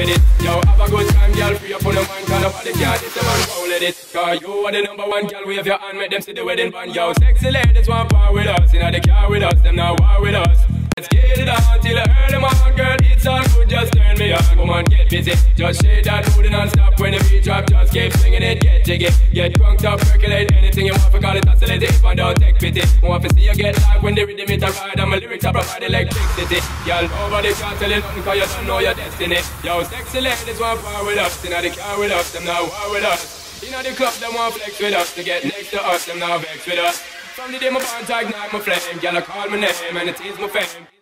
with it. Yo, have a good time, girl, free up on the mind, cause nobody care, this the man foul it. Cause you are the number one girl, wave your hand, make them see the wedding band. Yo, sexy ladies want part with us, you know they car with us, them now war with us. Let's get it on till the early morning, girl. It's all good, just turn me on. Come on, get busy. Just shake that booty non-stop when the drop. Just keep swinging it, get jiggy. Get drunk, up, percolate anything you want for call it oscillate. If I don't take pity, want to see you get live when the rhythm it a ride. And my lyrics are provide electricity. Y'all nobody can tell you nothing cause you don't know your destiny. Yo, sexy ladies want power with us. Inna the car with us, them now war with us. Inna the club, them want flex with us. To get next to us, them now vex with us. From the day my bond ignite my flame, I call my name and it is my fame.